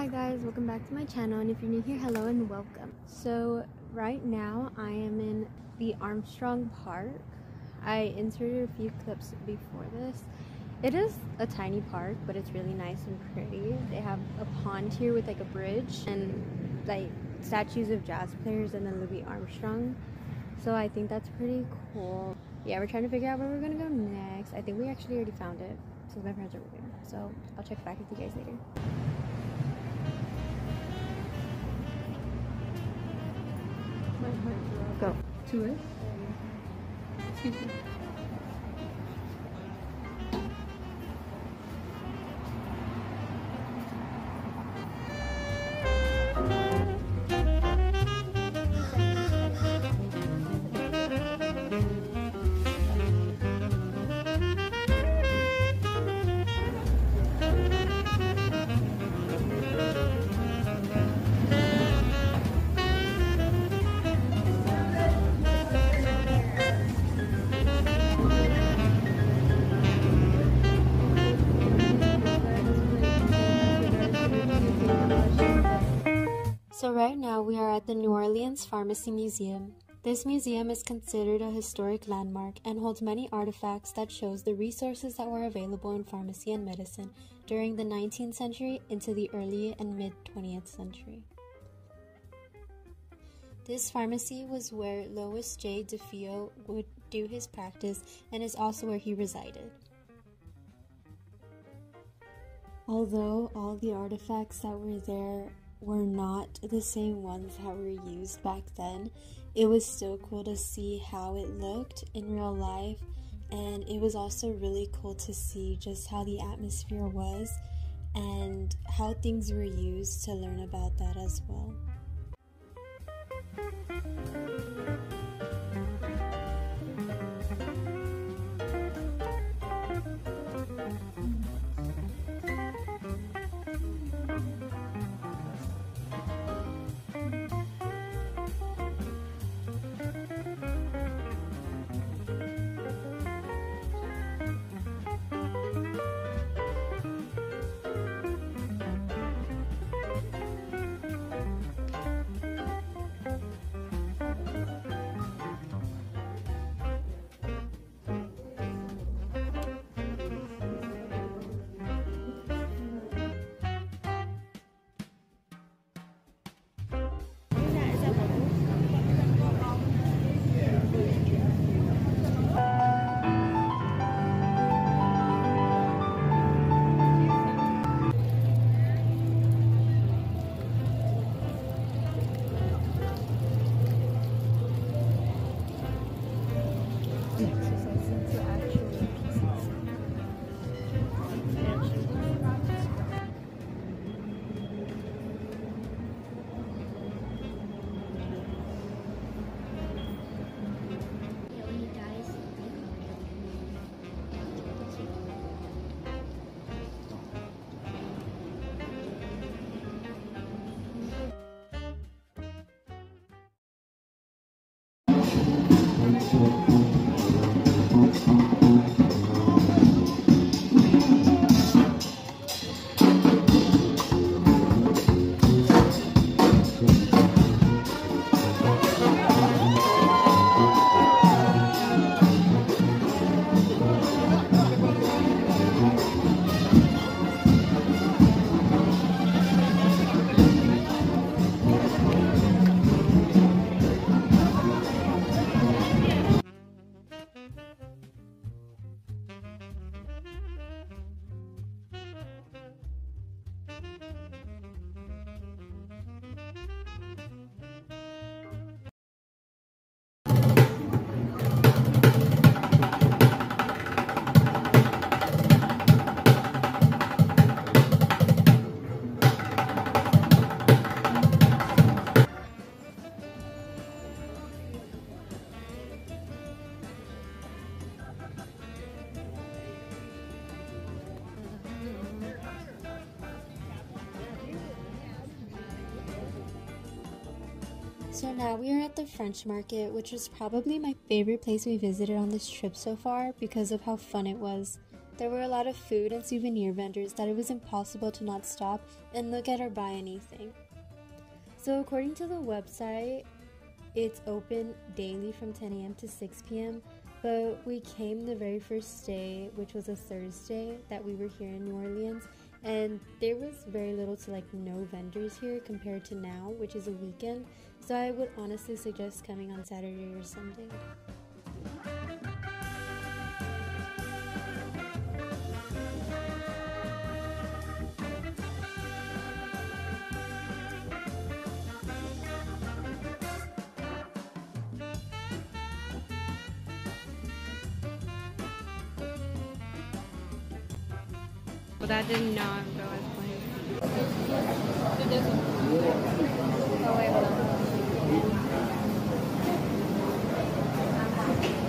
Hi guys, welcome back to my channel and if you're new here, hello and welcome. So right now I am in the Armstrong Park. I inserted a few clips before this. It is a tiny park, but it's really nice and pretty. They have a pond here with like a bridge and like statues of jazz players and then Louis Armstrong. So I think that's pretty cool. Yeah, we're trying to figure out where we're gonna go next. I think we actually already found it since my friends are moving. So I'll check back with you guys later. Go. To it? Excuse me. Right now we are at the New Orleans Pharmacy Museum. This museum is considered a historic landmark and holds many artifacts that shows the resources that were available in pharmacy and medicine during the 19th century into the early and mid 20th century. This pharmacy was where Louis J. Dufilho would do his practice and is also where he resided. Although all the artifacts that were there were not the same ones that were used back then, it was still cool to see how it looked in real life. And it was also really cool to see just how the atmosphere was and how things were used to learn about that as well. French Market, which was probably my favorite place we visited on this trip so far because of how fun it was. There were a lot of food and souvenir vendors that it was impossible to not stop and look at or buy anything. So, according to the website, it's open daily from 10 a.m. to 6 p.m. But we came the very first day, which was a Thursday that we were here in New Orleans, and there was very little to like no vendors here compared to now, which is a weekend. So I would honestly suggest coming on Saturday or Sunday. But I didn't know if I was playing. Oh wait,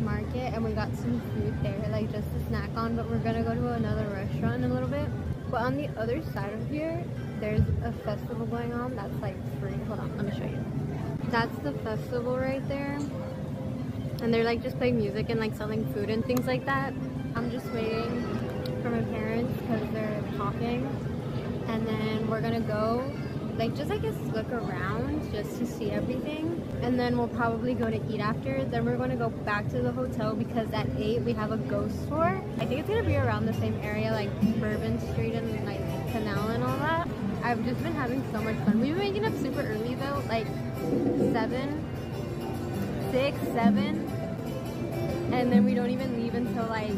market and we got some food there, like just to snack on, but we're gonna go to another restaurant in a little bit. But on the other side of here, there's a festival going on that's like free. Hold on, let me show you. That's the festival right there. And they're like just playing music and like selling food and things like that. I'm just waiting for my parents because they're talking. And then we're gonna go like just I guess look around just to see everything. And then we'll probably go to eat after. Then we're gonna go back to the hotel because at eight we have a ghost tour. I think it's gonna be around the same area like Bourbon Street and like Canal and all that. I've just been having so much fun. We've been waking up super early though, like seven, six, seven. And then we don't even leave until like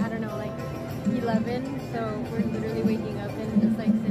I don't know, like 11. So we're literally waking up and just like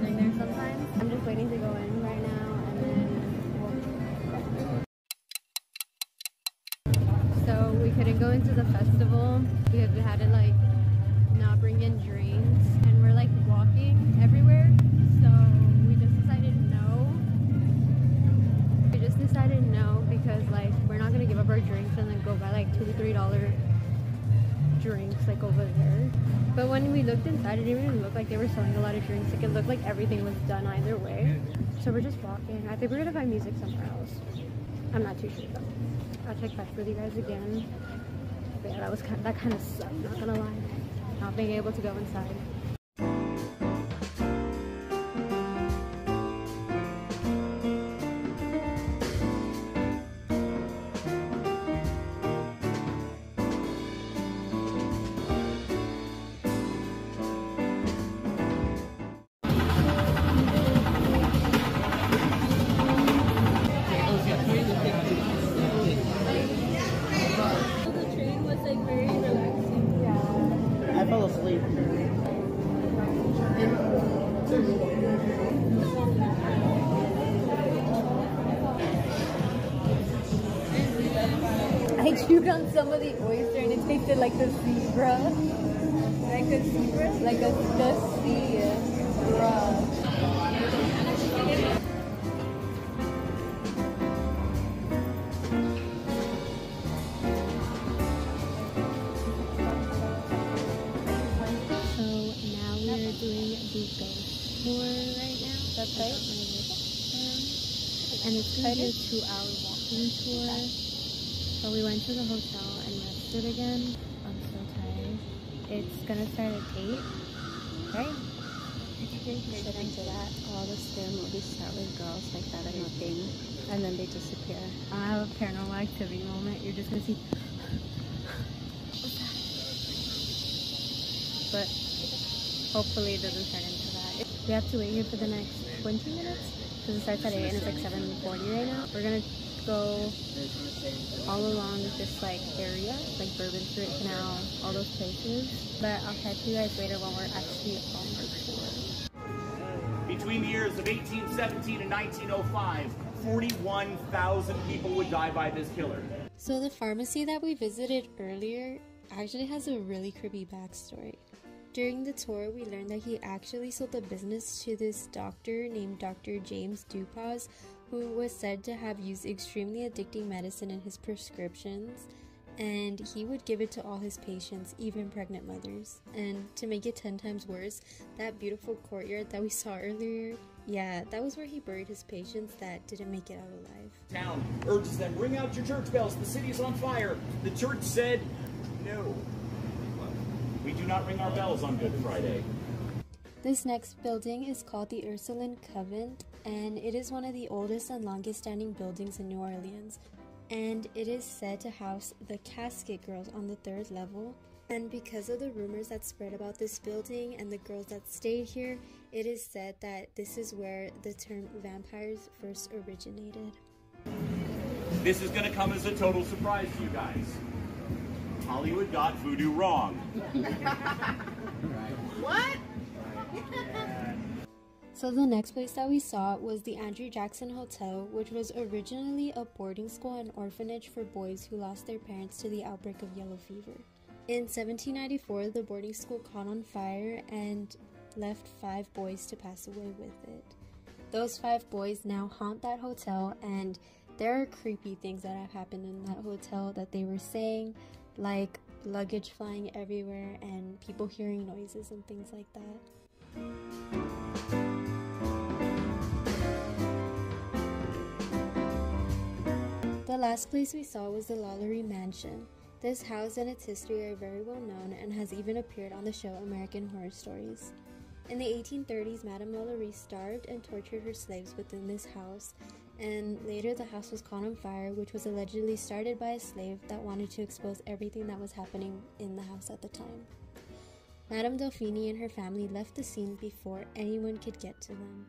looked inside, it didn't even look like they were selling a lot of drinks. Like it looked like everything was done either way. So we're just walking. I think we're gonna find music somewhere else. I'm not too sure though. I'll check back with you guys again. But yeah, that was kind that kind of sucked. Not gonna lie. Not being able to go inside. I chewed on some of the oyster and it tasted like the zebra. Like a zebra. Like a the zebra. Now. Right. Mm-hmm. And it's gonna be a two-hour walking tour. So we went to the hotel and rested again. I'm so tired. It's gonna start at eight, right? Get into that. All the scary movies start with girls like that and nothing, and then they disappear. I have a paranormal activity moment. You're just gonna see. but hopefully it doesn't turn into that. We have to wait here for the next 20 minutes because it starts at 8 and it's like 7.40 right now. We're gonna go all along this like area, like Bourbon Street Canal, all those places. But I'll catch you guys later when we're actually on our tour. Between the years of 1817 and 1905, 41,000 people would die by this killer. So the pharmacy that we visited earlier actually has a really creepy backstory. During the tour, we learned that he actually sold the business to this doctor named Dr. James Dupas, who was said to have used extremely addicting medicine in his prescriptions, and he would give it to all his patients, even pregnant mothers. And to make it 10 times worse, that beautiful courtyard that we saw earlier, yeah, that was where he buried his patients that didn't make it out alive. Town urges them, ring out your church bells, the city is on fire. The church said, no. We do not ring our bells on Good Friday. This next building is called the Ursuline Convent, and it is one of the oldest and longest standing buildings in New Orleans. And it is said to house the Casket Girls on the third level. And because of the rumors that spread about this building and the girls that stayed here, it is said that this is where the term vampires first originated. This is going to come as a total surprise to you guys. Hollywood got voodoo wrong. What? So the next place that we saw was the Andrew Jackson Hotel, which was originally a boarding school and orphanage for boys who lost their parents to the outbreak of yellow fever. In 1794, the boarding school caught on fire and left five boys to pass away with it. Those five boys now haunt that hotel, and there are creepy things that have happened in that hotel that they were saying, like luggage flying everywhere and people hearing noises and things like that. The last place we saw was the Lalaurie Mansion. This house and its history are very well known and has even appeared on the show American Horror Stories. In the 1830s, Madame Lalaurie starved and tortured her slaves within this house, and later the house was caught on fire, which was allegedly started by a slave that wanted to expose everything that was happening in the house at the time. Madame Delphine and her family left the scene before anyone could get to them.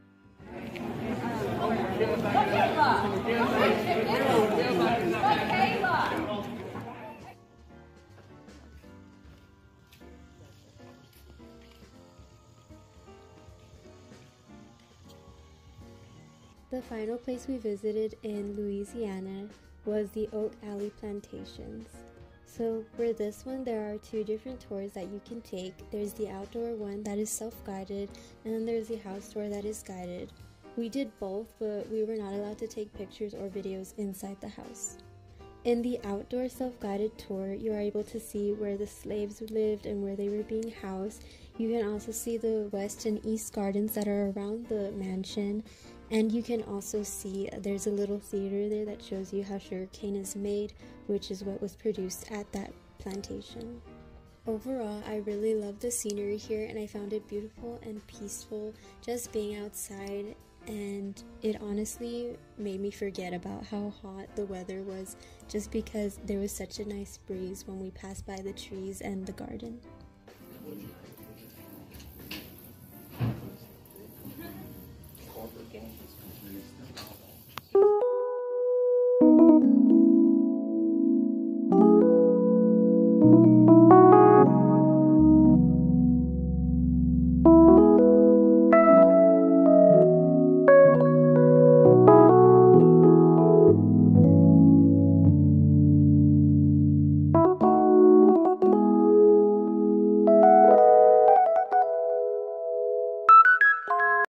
The final place we visited in Louisiana was the Oak Alley Plantations. So, for this one, there are two different tours that you can take. There's the outdoor one that is self guided, and then there's the house tour that is guided. We did both, but we were not allowed to take pictures or videos inside the house. In the outdoor self guided tour, you are able to see where the slaves lived and where they were being housed. You can also see the west and east gardens that are around the mansion, and you can also see there's a little theater there that shows you how sugarcane is made, which is what was produced at that plantation. Overall, I really love the scenery here and I found it beautiful and peaceful just being outside and it honestly made me forget about how hot the weather was just because there was such a nice breeze when we passed by the trees and the garden. Okay.